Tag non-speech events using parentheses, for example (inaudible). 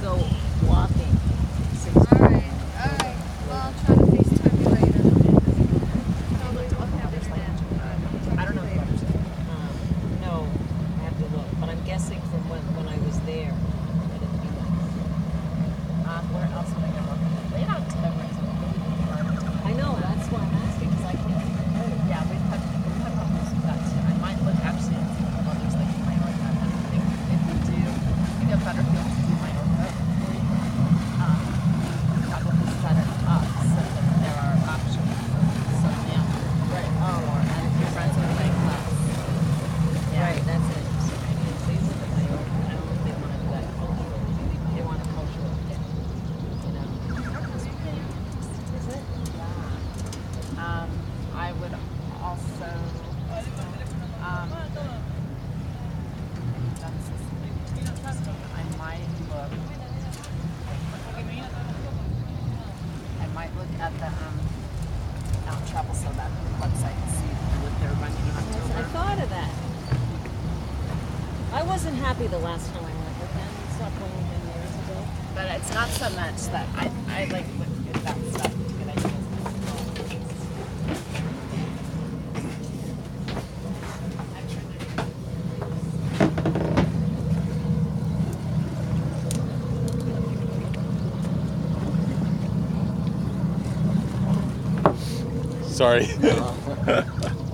go at the um, Mountain Travel Sobek website and see what they're running in October. I thought of that. I wasn't happy the last time I went with them. It's not going years ago. But it's not so much that I, I like. Sorry. (laughs)